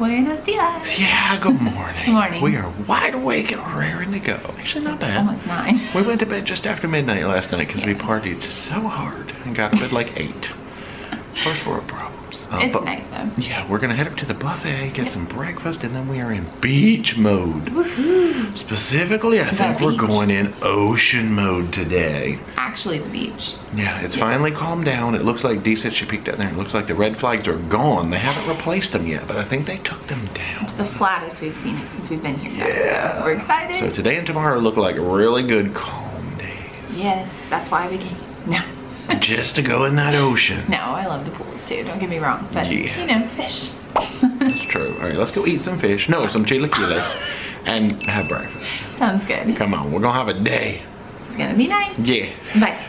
Buenos dias. Yeah, good morning. Good morning. We are wide awake and raring to go. Actually, not bad. Almost nine. We went to bed just after midnight last night because we partied so hard and got to bed like 8. First world problems. Uh, It's nice though. Yeah, we're gonna head up to the buffet, get some breakfast, and then we are in beach mode. Woohoo. Specifically, I Is think that we're going in ocean mode today. Actually the beach. Yeah, it's finally calmed down. It looks like Dee said she peeked out there. It looks like the red flags are gone. They haven't replaced them yet, but I think they took them down. It's the flattest we've seen it since we've been here. guys, Yeah. So we're excited. So today and tomorrow look like really good calm days. yes, that's why we came. No. Just to go in that ocean. No, I love the pools too, don't get me wrong. But Yeah. you know, fish. That's true. All right, let's go eat some fish. No, some chilaquiles. And have breakfast. Sounds good. Come on, we're gonna have a day. It's gonna be nice. Yeah. Bye.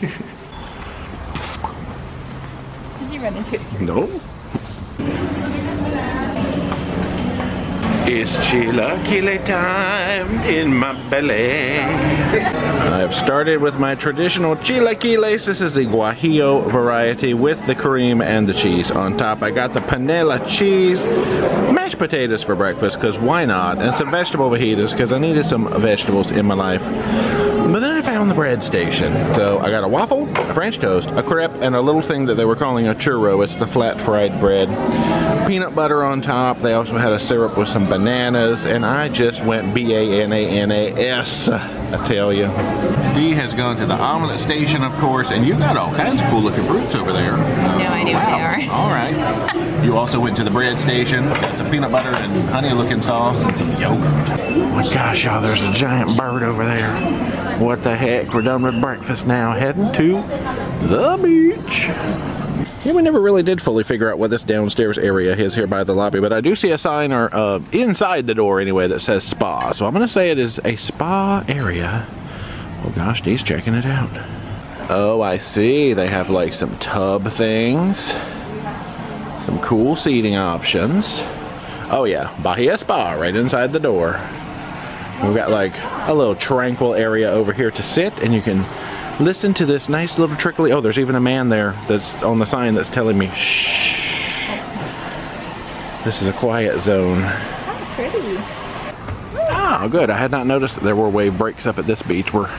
Did you run into it? No. It's chilaquile time in my belly. I've started with my traditional chilaquiles. This is the guajillo variety with the cream and the cheese on top. I got the panela cheese, mashed potatoes for breakfast because why not? And some vegetable fajitas because I needed some vegetables in my life. But then I found the bread station. So I got a waffle, a French toast, a crepe, and a little thing that they were calling a churro. It's the flat fried bread. Peanut butter on top. They also had a syrup with some bananas, and I just went B-A-N-A-N-A-S. I tell you. Dee has gone to the omelet station, of course, and you got all kinds of cool looking fruits over there. No idea what they are. All right. You also went to the bread station, got some peanut butter and honey looking sauce and some yogurt. Oh my gosh, y'all, there's a giant bird over there. What the heck? We're done with breakfast now, heading to the beach. Yeah, we never really did fully figure out what this downstairs area is here by the lobby, but I do see a sign or uh, inside the door anyway that says spa. So I'm gonna say it is a spa area. Oh gosh, Dee's checking it out. Oh, I see. They have like some tub things, some cool seating options. Oh yeah, Bahia Spa right inside the door. We've got like a little tranquil area over here to sit, and you can listen to this nice little trickly. Oh, there's even a man there that's on the sign that's telling me, shh. This is a quiet zone. How pretty. Oh, good. I had not noticed that there were wave breaks up at this beach. We're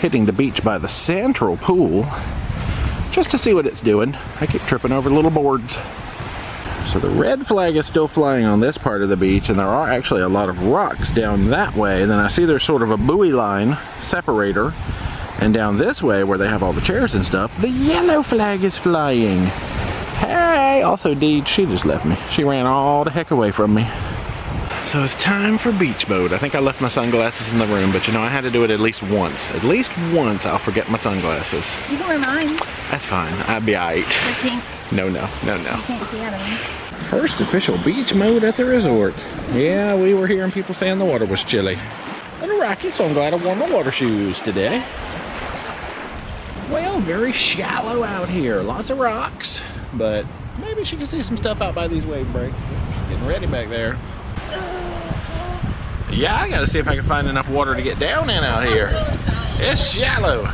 hitting the beach by the central pool just to see what it's doing. I keep tripping over little boards. So the red flag is still flying on this part of the beach, and there are actually a lot of rocks down that way. And then I see there's sort of a buoy line separator. And down this way, where they have all the chairs and stuff, the yellow flag is flying. Hey! Also, Deed, she just left me. She ran all the heck away from me. So it's time for beach mode. I think I left my sunglasses in the room, but you know, I had to do it at least once. At least once I'll forget my sunglasses. You can wear mine. That's fine. I'd be alright. I can't, No, no, no, no. can't see out of them. First official beach mode at the resort. Yeah, we were hearing people saying the water was chilly. Little rocky, so I'm glad I wore my water shoes today. Well, very shallow out here. Lots of rocks, but maybe she can see some stuff out by these wave breaks. She's getting ready back there. Yeah, I gotta see if I can find enough water to get down in out here. It's shallow.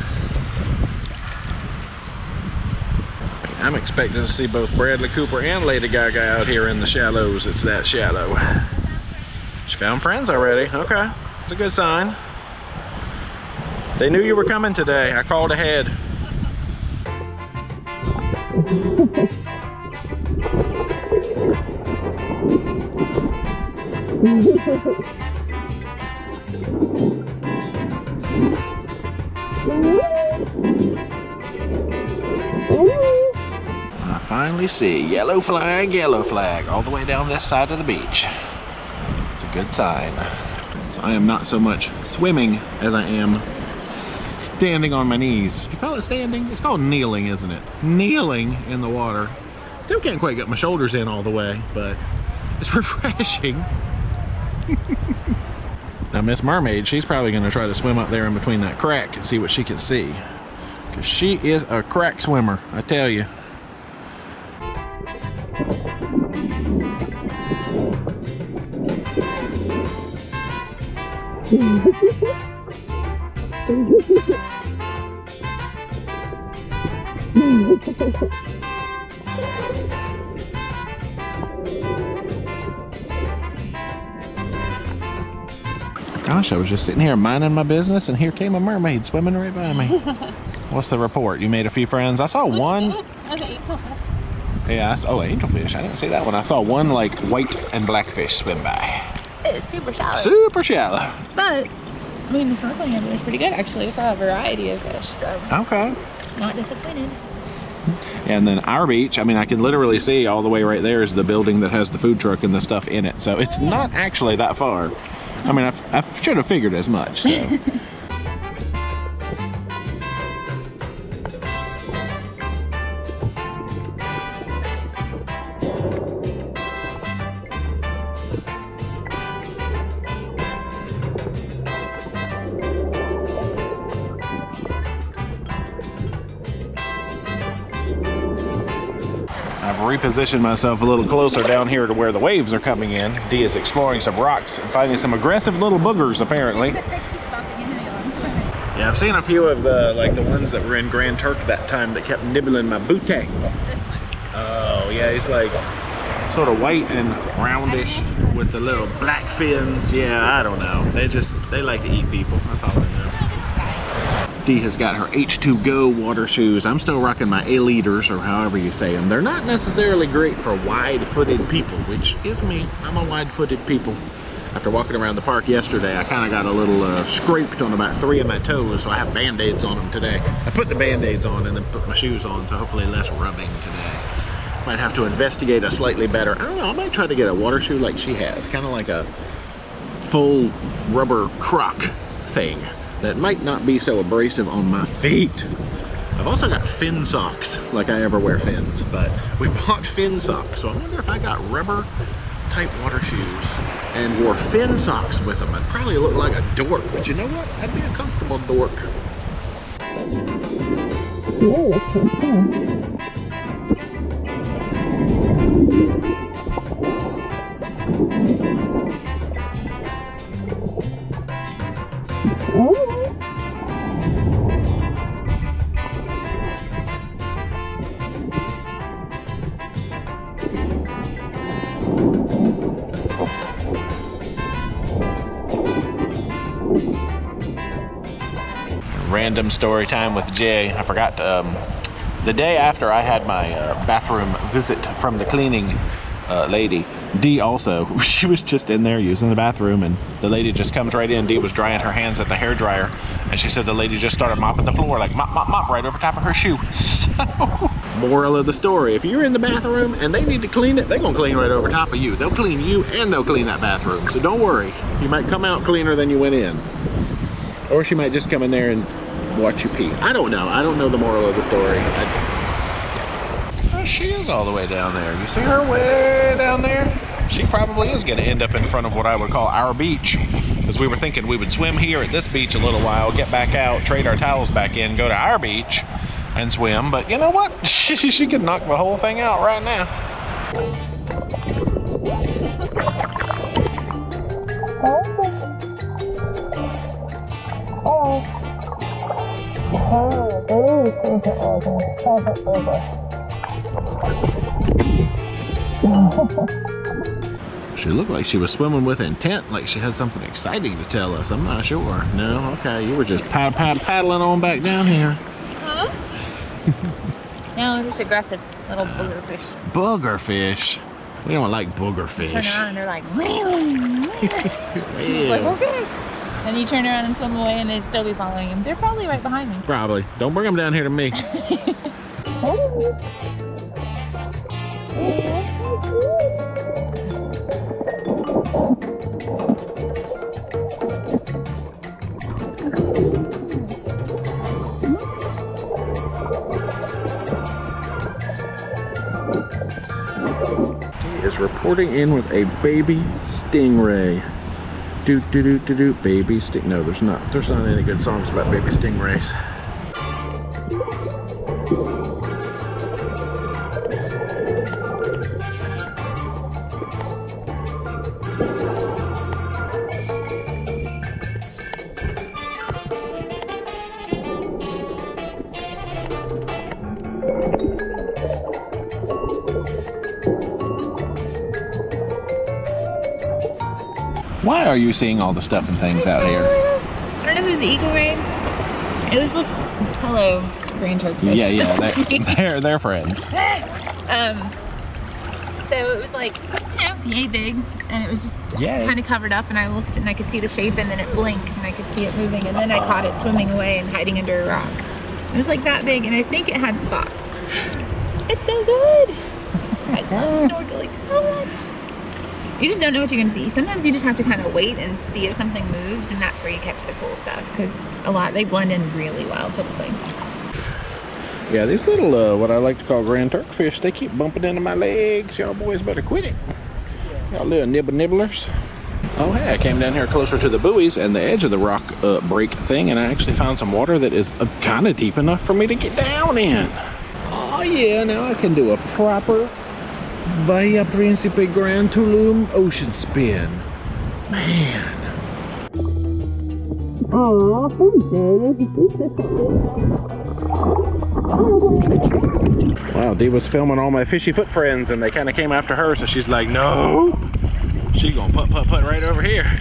I'm expecting to see both Bradley Cooper and Lady Gaga out here in the shallows. It's that shallow. She found friends already. Okay, it's a good sign. They knew you were coming today. I called ahead. finally see yellow flag, yellow flag, all the way down this side of the beach. It's a good sign. So I am not so much swimming as I am standing on my knees. You call it standing? It's called kneeling, isn't it? Kneeling in the water. Still can't quite get my shoulders in all the way, but it's refreshing. now Miss Mermaid, she's probably gonna try to swim up there in between that crack and see what she can see. Cause she is a crack swimmer, I tell you. Gosh, I was just sitting here minding my business and here came a mermaid swimming right by me. What's the report? You made a few friends? I saw one. Yeah, I saw, oh, angelfish. I didn't see that one. I saw one like white and black fish swim by. It's super shallow. Super shallow. But, I mean, the snorkeling there is pretty good, actually. I saw a variety of fish, so Okay. not disappointed. And then our beach, I mean, I can literally see all the way right there is the building that has the food truck and the stuff in it. So it's not actually that far. I mean, I, I should have figured as much. So. repositioned myself a little closer down here to where the waves are coming in. Dee is exploring some rocks and finding some aggressive little boogers apparently. Yeah, I've seen a few of the like the ones that were in Grand Turk that time that kept nibbling my booty. This one. Oh yeah, he's like sort of white and roundish with the little black fins. Yeah, I don't know. They just they like to eat people. That's all I know. Dee has got her H2Go water shoes. I'm still rocking my A-Leaders or however you say them. They're not necessarily great for wide-footed people, which is me. I'm a wide-footed people. After walking around the park yesterday, I kind of got a little uh, scraped on about three of my toes, so I have band-aids on them today. I put the band-aids on and then put my shoes on, so hopefully less rubbing today. Might have to investigate a slightly better, I don't know, I might try to get a water shoe like she has, kind of like a full rubber croc thing that might not be so abrasive on my feet. I've also got fin socks, like I ever wear fins, but we bought fin socks, so I wonder if I got rubber type water shoes and wore fin socks with them. I'd probably look like a dork, but you know what? I'd be a comfortable dork. Random story time with Jay. I forgot to, um, the day after I had my uh, bathroom visit from the cleaning uh, lady, Dee also, she was just in there using the bathroom and the lady just comes right in. Dee was drying her hands at the hair dryer and she said the lady just started mopping the floor like mop, mop, mop right over top of her shoe. So, moral of the story, if you're in the bathroom and they need to clean it, they're gonna clean right over top of you. They'll clean you and they'll clean that bathroom. So don't worry, you might come out cleaner than you went in. Or she might just come in there and watch you pee. I don't know. I don't know the moral of the story. I... Oh, she is all the way down there. You see her way down there? She probably is going to end up in front of what I would call our beach. Because we were thinking we would swim here at this beach a little while, get back out, trade our towels back in, go to our beach and swim. But you know what? she, she could knock the whole thing out right now. She looked like she was swimming with intent, like she had something exciting to tell us. I'm not sure. No, okay, you were just pad, pad, paddling on back down here. Huh? no, just aggressive little booger fish. Booger fish. We don't like booger Turn fish. around and they're like, like okay. Then you turn around and swim away and they'd still be following him. They're probably right behind me. Probably. Don't bring them down here to me. He is reporting in with a baby stingray. Do do do do do baby sting. No, there's not. There's not any good songs about baby stingrays. Are you seeing all the stuff and things out here? I don't know if it was the eagle ray. It was look. Hello, green turkey. Yeah, yeah, they're, they're, they're friends. um. So it was like, you know, yay big, and it was just Yay. kind of covered up, and I looked and I could see the shape, and then it blinked, and I could see it moving, and then I caught it swimming away and hiding under a rock. It was like that big, and I think it had spots. It's so good. I love snorkeling so much. You just don't know what you're gonna see. Sometimes you just have to kind of wait and see if something moves, and that's where you catch the cool stuff. Because a lot they blend in really well, typically. Yeah, these little, uh, what I like to call grand turkfish, they keep bumping into my legs. Y'all boys better quit it. Y'all little nibble nibblers. Oh, hey, I came down here closer to the buoys and the edge of the rock uh, break thing, and I actually found some water that is uh, kind of deep enough for me to get down in. Oh, yeah, now I can do a proper Bahia Principe Grand Tulum ocean spin. Man. Wow, Dee was filming all my fishy foot friends and they kind of came after her, so she's like, no. She's gonna put, put, put right over here.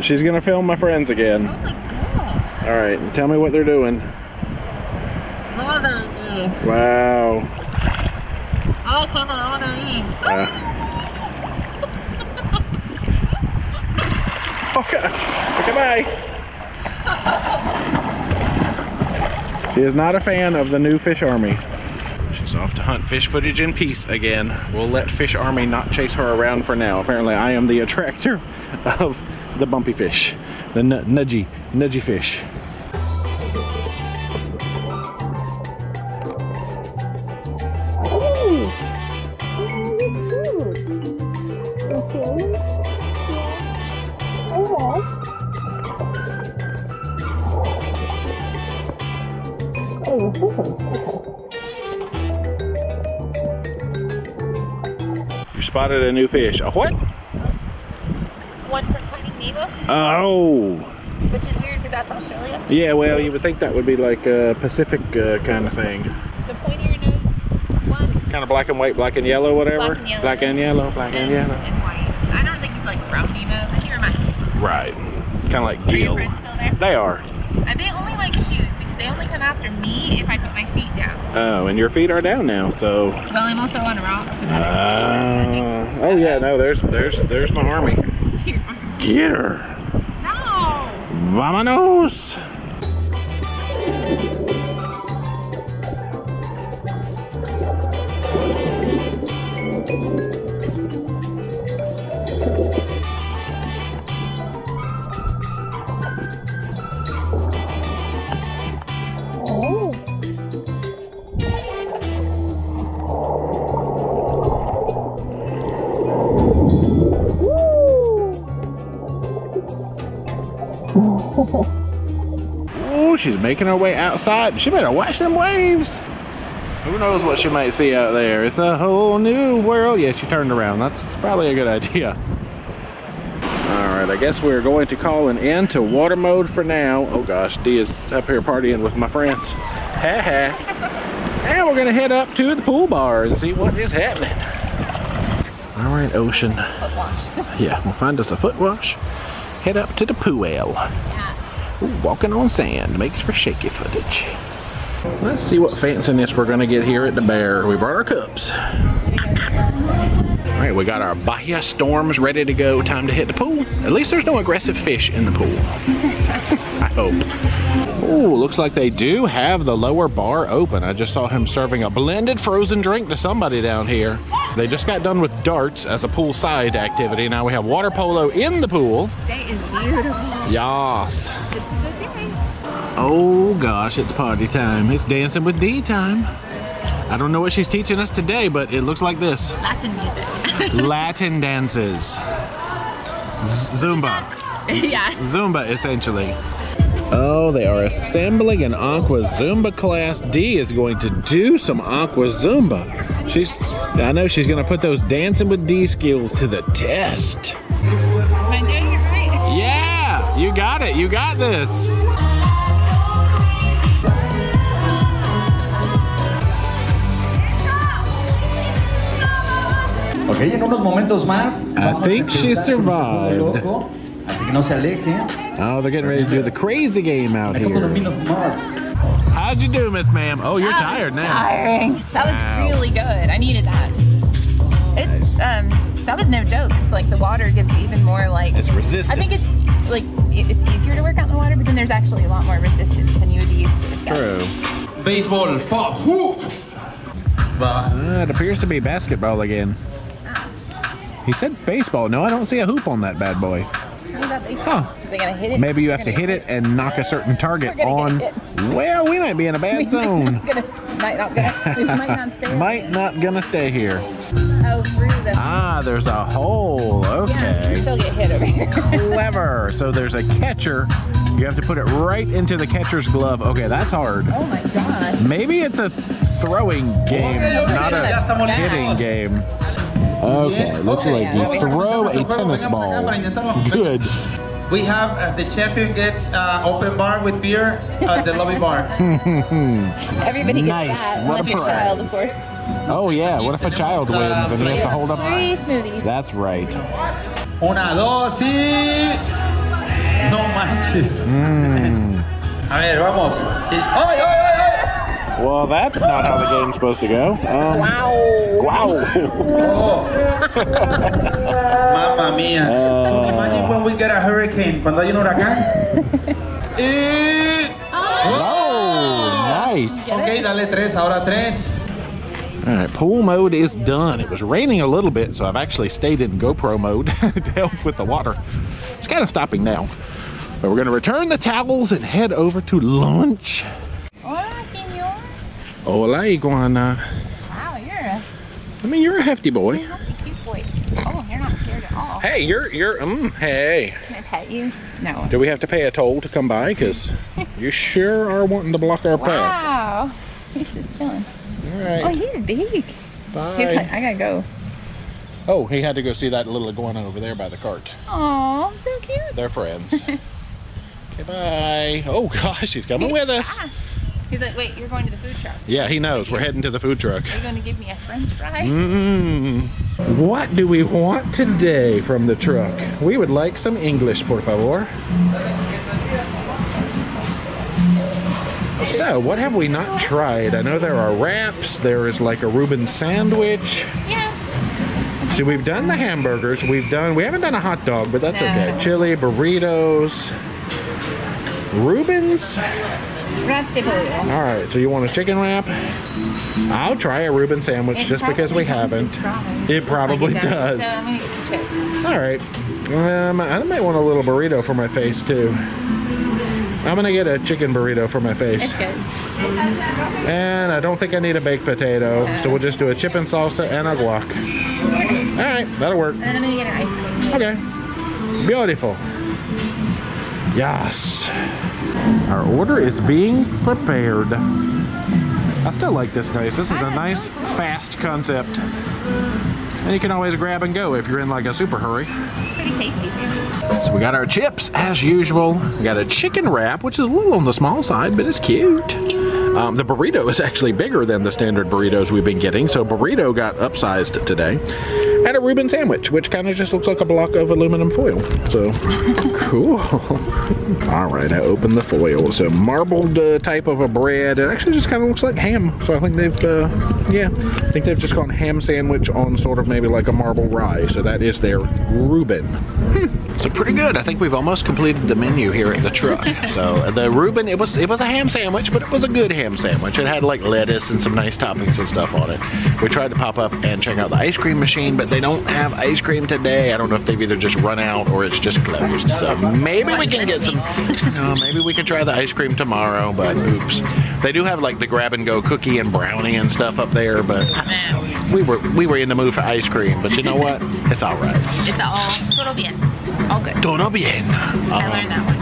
She's gonna film my friends again. Oh my god. All right, tell me what they're doing. Wow. Oh, come on, Uh. oh gosh, goodbye. She is not a fan of the new Fish Army. She's off to hunt fish footage in peace again. We'll let Fish Army not chase her around for now. Apparently I am the attractor of the bumpy fish. The nudgy, nudgy fish. Spotted a new fish. A what? One from Finding Nemo, Oh. which is weird because that's Australia. Yeah, well, you would think that would be like a Pacific uh, kind of thing. The pointier nose one. Kind of black and white, black and yellow, whatever. Black and yellow. Black and yellow, black and and, yellow. and white. I don't think he's like from Nemo, but he reminds me. Right. Kind of like Are your Gill. friends still there? They are. Uh, they only like shoes because they only come after me if I put my feet down. Oh, and your feet are down now, so. Well, I'm also on rocks. with Uh, oh yeah, no, there's there's there's my army. so Get her. no! Vamonos. Oh, she's making her way outside. She better watch them waves. Who knows what she might see out there? It's a whole new world. Yeah, she turned around. That's probably a good idea. All right, I guess we're going to call an end to water mode for now. Oh gosh, Dee is up here partying with my friends. Ha ha. And we're gonna head up to the pool bar and see what is happening. All right, Ocean. Foot wash. Yeah, we'll find us a foot wash. Head up to the pool. Ooh, walking on sand makes for shaky footage. Let's see what fanciness we're gonna get here at the bear. We brought our cups. All right, we got our Bahia Storms ready to go. Time to hit the pool. At least there's no aggressive fish in the pool. I hope. Oh, looks like they do have the lower bar open. I just saw him serving a blended frozen drink to somebody down here. They just got done with darts as a poolside activity. Now we have water polo in the pool. Day is beautiful. Yas. It's a good. Oh gosh, it's party time. It's dancing with Dee time. I don't know what she's teaching us today, but it looks like this. Latin music. Latin dances. Z- Zumba. yeah. Zumba, essentially. Oh, they are assembling an Aqua Zumba class. Dee is going to do some Aqua Zumba. She's, I know she's going to put those dancing with Dee skills to the test. Am I doing it right? Yeah, you got it. You got this. Ok, en unos momentos más. I think she empezar con nuestro survived. Así que no se alejen. Oh, they're getting ready to do the crazy game out A couple of here. How'd you do, Miss Ma'am? Oh, you're That tired was now. Tiring. That was Wow. really good. I needed that. It's um that was no joke. It's like the water gives you even more like It's resistance. I think it's like it's easier to work out in the water, but then there's actually a lot more resistance than you would be used to. So. true. Baseball. Pop. Hoop. But it appears to be basketball again. He said baseball. No, I don't see a hoop on that bad boy. How about they- Huh. Are they gonna hit it? Maybe you have to hit it and knock a certain target on. Well, we might be in a bad zone. Might not gonna, might not stay. Gonna stay here. Oh, through the. Ah, there's a hole. Yeah, you Okay. still get hit over here. Clever. So there's a catcher. You have to put it right into the catcher's glove. Okay, that's hard. oh my god. Maybe it's a throwing game, not a hitting game. Okay, looks like you throw a tennis ball. Good. we have uh, the champion gets uh, open bar with beer at the lobby bar. Everybody gets Nice. that. What a Unless a child, of course. Oh yeah, what if a child wins and he has to hold up? Three smoothies. That's right. Una, dos y. No manches. Mm. A ver, vamos. It's... ¡Ay, ay, ay, ay! Well, that's not how the game's supposed to go. Um, Wow. wow. Oh. Mamma mia. Uh. Imagine when we get a hurricane, cuando hay un huracán. y... Oh, nice. Ok, dale tres, ahora tres. All right, pool mode is done. It was raining a little bit, so I've actually stayed in GoPro mode to help with the water. It's kind of stopping now. But we're gonna return the towels and head over to lunch. Hola, iguana. Wow, you're a I mean, you're a hefty boy. healthy, cute boy. Oh, you're not scared at all. Hey, you're, you're, um, hey. Can I pet you? No. Do we have to pay a toll to come by? Because you sure are wanting to block our path. Wow. He's just chilling. All Oh, he's big. He's bye. like, I gotta go. Oh, he had to go see that little iguana over there by the cart. Oh, so cute. They're friends. okay, bye. Oh gosh, he's coming with us. Ah. He's like, wait, you're going to the food truck. Yeah, he knows. We're heading to the food truck. You're going to give me a french fry? Mm. What do we want today from the truck? We would like some English, por favor. So, what have we not tried? I know there are wraps, there is like a Reuben sandwich. Yeah. See, we've done the hamburgers, we've done, we haven't done a hot dog, but that's No. okay. Chili, burritos, Reuben's. Wraps take a. All right, so you want a chicken wrap? I'll try a Reuben sandwich It just because we haven't. comes with fries. It probably Like does. So I'm going to get the chips. All right. Um, I might want a little burrito for my face too. I'm gonna get a chicken burrito for my face. And I don't think I need a baked potato, so we'll just do a chip and salsa and a guac. All right, that'll work. And I'm to get an ice cream. Okay. Beautiful. Yes. Our order is being prepared. I still like this place. This is a nice, fast concept. And you can always grab and go if you're in like a super hurry. Pretty tasty. So we got our chips as usual. We got a chicken wrap, which is a little on the small side, but it's cute. Um, the burrito is actually bigger than the standard burritos we've been getting, so burrito got upsized today. And a Reuben sandwich, which kind of just looks like a block of aluminum foil. So cool. All right, I opened the foil. So marbled uh, type of a bread. It actually just kind of looks like ham. So I think they've, uh, yeah, I think they've just gone ham sandwich on sort of maybe like a marble rye. So that is their Reuben. So pretty good. I think we've almost completed the menu here at the truck. so the Reuben, it was it was a ham sandwich, but it was a good ham sandwich. It had like lettuce and some nice toppings and stuff on it. We tried to pop up and check out the ice cream machine, but they don't have ice cream today. I don't know if they've either just run out or it's just closed. So maybe we can get some. Maybe we can try the ice cream tomorrow. But oops, they do have like the grab and go cookie and brownie and stuff up there. But we were we were in the mood for ice cream. But you know what? It's all right. It's all todo bien. All good. Todo bien. I Um, learned that one.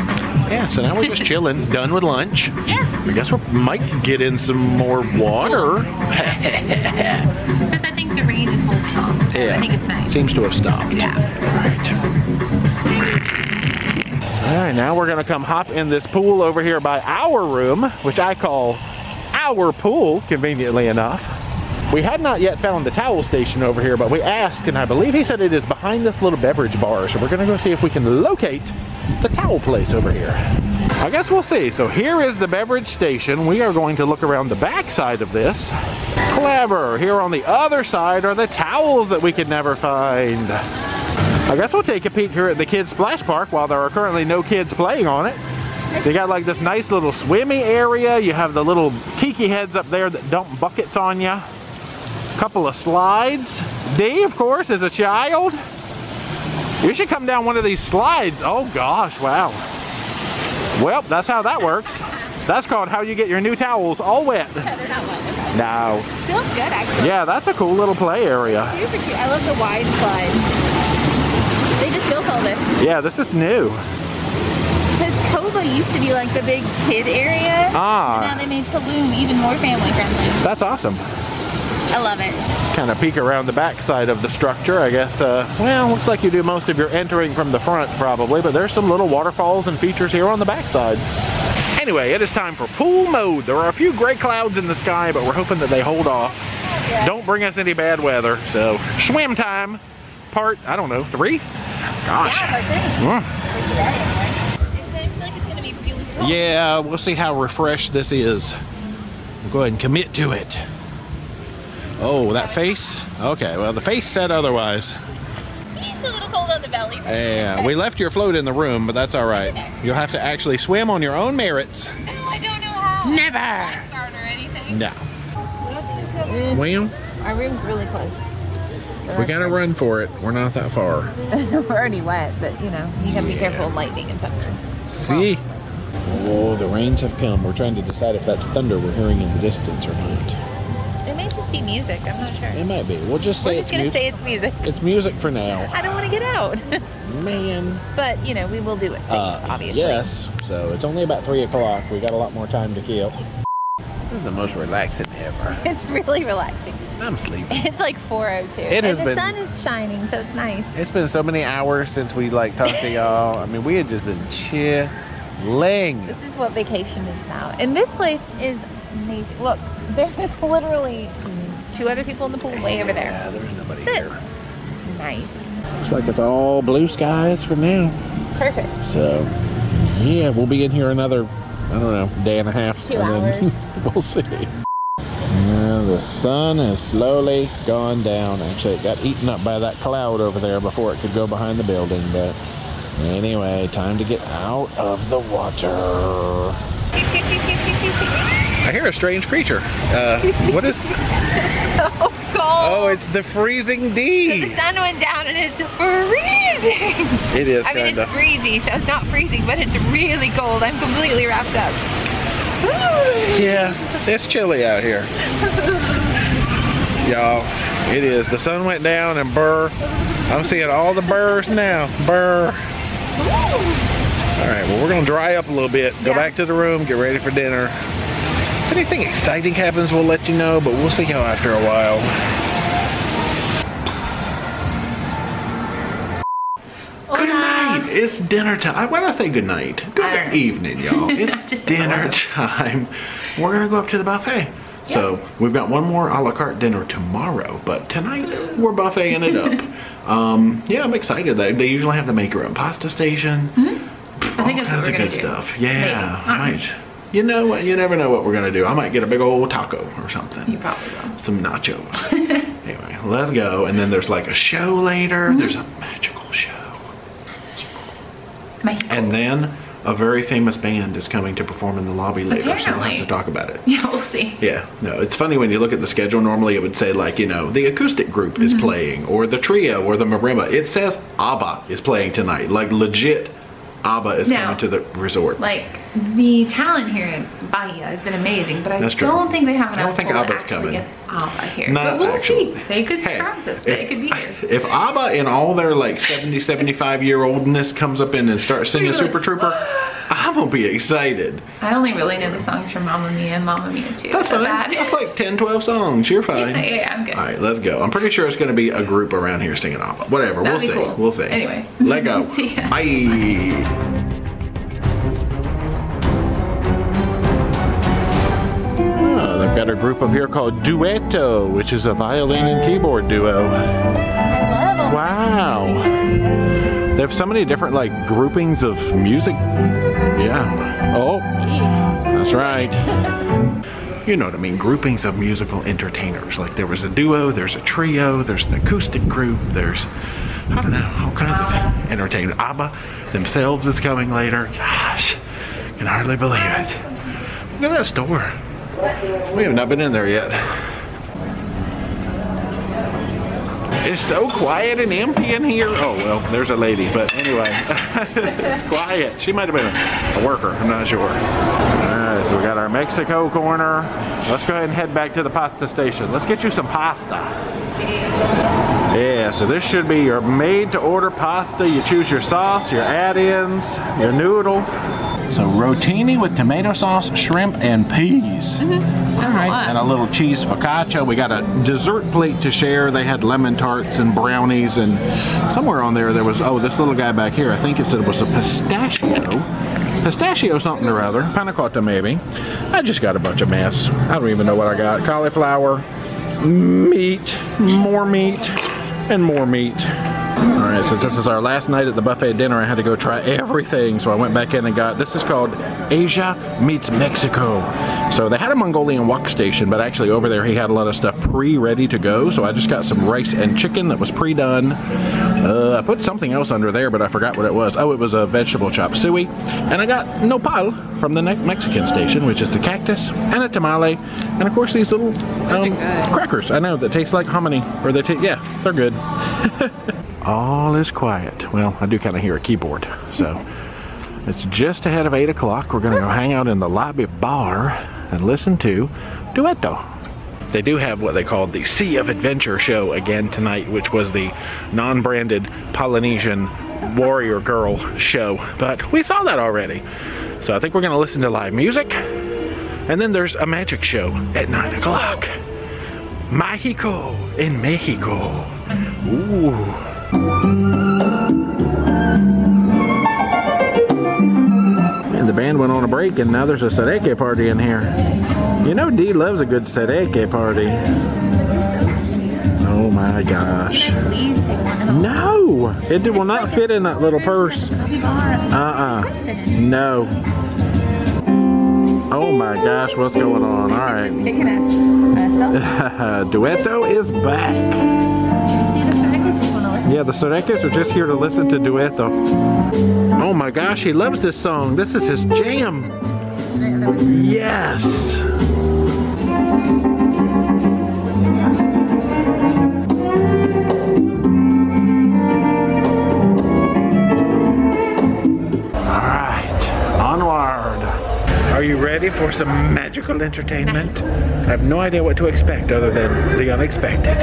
Yeah, so now we're just chilling, done with lunch. Yeah. I guess we might get in some more water. yeah. I think it's nice. Seems to have stopped. Yeah. All right, now we're gonna come hop in this pool over here by our room, which I call our pool, conveniently enough. We had not yet found the towel station over here, but we asked, and I believe he said it is behind this little beverage bar. So we're gonna go see if we can locate the towel place over here. I guess we'll see. So here is the beverage station. We are going to look around the back side of this. Clever. Here on the other side are the towels that we could never find. I guess we'll take a peek here at the kids splash park while there are currently no kids playing on it. They got like this nice little swimmy area. You have the little tiki heads up there that dump buckets on you. Couple of slides. Dee, of course, is a child. You should come down one of these slides. Oh gosh, wow. Well, that's how that works. That's called how you get your new towels all wet. They're not wet. No. Feels good actually. Yeah, that's a cool little play area. Super cute. I love the wide slide. They just built all this. Yeah, this is new. Because Coba used to be like the big kid area. And now Ah, they made Tulum even more family friendly. that's awesome. I love it. Kind of peek around the back side of the structure, I guess. Uh, well, looks like you do most of your entering from the front probably, but there's some little waterfalls and features here on the back side. Anyway, it is time for pool mode. There are a few gray clouds in the sky, but we're hoping that they hold off. Don't bring us any bad weather. So, swim time. Part, I don't know, three? Gosh. Mm. It seems like it's going to be really cool. Yeah, we'll see how refreshed this is. We'll go ahead and commit to it. Oh, that face? Okay, well, the face said otherwise. It's a little cold belly. Yeah, we left your float in the room, but that's all right. You'll have to actually swim on your own merits. No, I don't know how. Never. Or anything. No. Well, Our room's really close. we gotta run for it. We're not that far. We're already wet, but you know, you gotta be careful of lightning and thunder. See? Oh, the rains have come. We're trying to decide if that's thunder we're hearing in the distance or not. It be music, I'm not sure. It might be. We'll just say We're it's just gonna say it's music. It's music for now. I don't want to get out. Man. but, you know, we will do it safe, Uh, obviously. Yes. So it's only about three o'clock. We got a lot more time to kill. This is the most relaxing ever. It's really relaxing. I'm sleeping. It's like 4.02. It has and the been- sun is shining, so it's nice. It's been so many hours since we like talked to y'all. I mean, we had just been chilling. This is what vacation is now. And this place is amazing. Look, there is literally two other people in the pool way over there. Yeah, there's nobody That's it. here. Nice. Looks like it's all blue skies for now. Perfect. So, yeah, we'll be in here another, I don't know, day and a half. Two and then we'll see. Yeah, the sun has slowly gone down. Actually, it got eaten up by that cloud over there before it could go behind the building. But anyway, time to get out of the water. I hear a strange creature. Uh, what is? Oh, so cold. Oh, it's the freezing So the sun went down and it's freezing. It is I mean, it's breezy, so it's not freezing, but it's really cold. I'm completely wrapped up. Yeah, it's chilly out here. Y'all, it is. The sun went down and burr. I'm seeing all the burrs now. Burr. All right, well, we're going to dry up a little bit, go Yeah. back to the room, get ready for dinner. If anything exciting happens, we'll let you know, but we'll see y'all after a while. Good night. It's dinner time. Why did I say good night? Good evening, y'all. It's Just dinner time. We're gonna go up to the buffet. So we've got one more a la carte dinner tomorrow, but tonight we're buffeting it up. um, yeah, I'm excited. They, they usually have the make your own pasta station. I think all kinds of good do. stuff. Yeah, Maybe. You know what? You never know what we're gonna do. I might get a big old taco or something You probably will. some nachos. anyway, let's go. And then there's like a show later. Mm-hmm. There's a magical show. My And then a very famous band is coming to perform in the lobby later. So we'll have Apparently. to talk about it. yeah, we'll see. Yeah, no, it's funny when you look at the schedule. Normally it would say like, you know, the acoustic group Mm-hmm. is playing or the trio or the marimba. It says ABBA is playing tonight. Like legit ABBA is Now, coming to the resort. Like the talent here in Bahia has been amazing, but I don't think they have enough. I don't think ABBA's coming. get ABBA here. Not but we'll actually. see. They could Hey, surprise us. They if- could be here. If ABBA in all their like 70, 75 year oldness comes up in and starts singing like, Super Trooper, I'm gonna be excited. I only really know the songs from Mamma Mia and Mamma Mia too. That's so fine. bad. That's like 10, 12 songs. You're fine. yeah, yeah, I'm good. All right, let's go. I'm pretty sure it's going to be a group around here singing opera. Whatever, That'd we'll be see. cool. We'll see. Anyway. let go. See ya. Bye. Oh, they've got her group up here called Duetto, which is a violin and keyboard duo. I love them. Wow. They have so many different like groupings of music. Yeah. Oh, that's right. You know what I mean, groupings of musical entertainers. Like there was a duo, there's a trio, there's an acoustic group, there's, I don't know, all kinds of entertainment. ABBA themselves is coming later. Gosh, can hardly believe it. Look at that store. We have not been in there yet. It's so quiet and empty in here. Oh, well, there's a lady, but anyway, it's quiet. She might have been a worker, I'm not sure. All right, so we got our Mexico corner. Let's go ahead and head back to the pasta station. Let's get you some pasta. Yeah, so this should be your made to order pasta. You choose your sauce, your add-ins, your noodles. So rotini with tomato sauce, shrimp, and peas. All right, and a little cheese focaccia. We got a dessert plate to share. They had lemon tarts and brownies, and somewhere on there there was oh this little guy back here. I think it said it was a pistachio, pistachio something or other, panna cotta maybe. I just got a bunch of mess. I don't even know what I got. Cauliflower, meat, more meat, and more meat. All right, since this is our last night at the buffet dinner, I had to go try everything. So I went back in and got, this is called Asia Meets Mexico. So they had a Mongolian wok station, but actually over there he had a lot of stuff pre-ready to go. So I just got some rice and chicken that was pre-done. Uh, I put something else under there, but I forgot what it was. Oh, it was a vegetable chop suey. And I got nopal from the Mexican station, which is the cactus, and a tamale, and of course these little um, crackers. I know that taste like hominy, or they taste, yeah, they're good. All is quiet. Well, I do kind of hear a keyboard, so it's just ahead of 8 o'clock. We're going to go hang out in the lobby bar and listen to Duetto. They do have what they called the Sea of Adventure show again tonight, which was the non branded Polynesian warrior girl show, but we saw that already. So I think we're going to listen to live music, and then there's a magic show at 9 o'clock. Mexico in Mexico. Ooh. And the band went on a break, and now there's a Sereque party in here. You know, Dee loves a good Sereque party. Oh my gosh. Please take one home. No! It will not fit in that little purse. Uh-uh. No. Oh my gosh, what's going on? All right. Taking a, a selfie. Duetto is back. Yeah, the Sereques are just here to listen to Duetto. Oh my gosh, he loves this song. This is his jam. Yes. Are you ready for some magical entertainment? I have no idea what to expect other than the unexpected.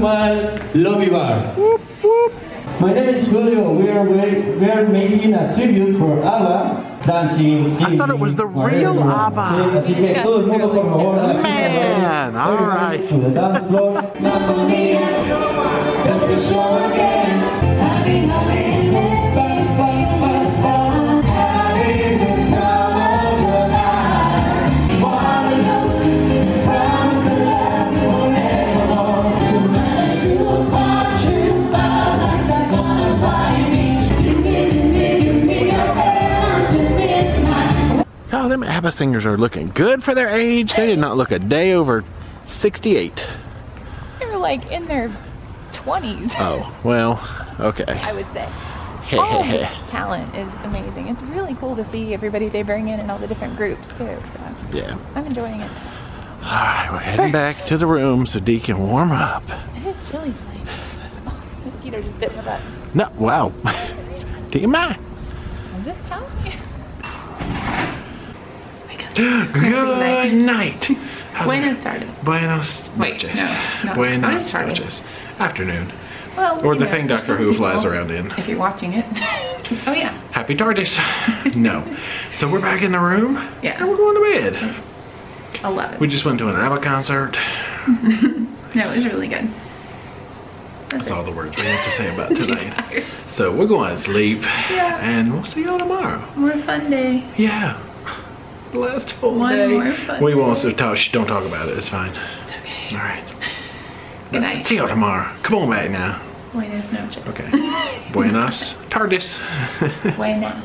To the Akumal Lobby Bar. My name is Julio. We are we, we are making a tribute for ABBA, dancing, singing. thought it was the real whatever. ABBA. Sí, Así que todo singers are looking good for their age. They did not look a day over 68. They're like in their 20s, Oh, well, okay. I would say. All of this talent is amazing. It's really cool to see everybody they bring in and all the different groups too. So yeah. I'm enjoying it. All right, we're heading back to the room so Dee can warm up. It is chilly tonight. Oh, mosquito just bit my butt. No, wow. TMI. I'm just telling you. Good night. How's Buenas tardes. Buenos Wait, noches. no, no. Buenos noches. Afternoon. Well, Or the know, thing Doctor Who flies around in. If you're watching it. oh yeah. Happy TARDIS. no. So we're back in the room. Yeah. And we're going to bed. Eleven. We just went to an ABBA concert. no, it was really good. That's all the words we have to say about tonight. So we're going to sleep. Yeah. And we'll see y'all tomorrow. More fun day. Yeah. Last full One day. more fun we won't so talk. Shh, don't talk about it. It's fine. It's okay. All right. Good uh, night. See y'all tomorrow. Come on back now. Buenas noches. Okay. Buenas. tardes. Buenas.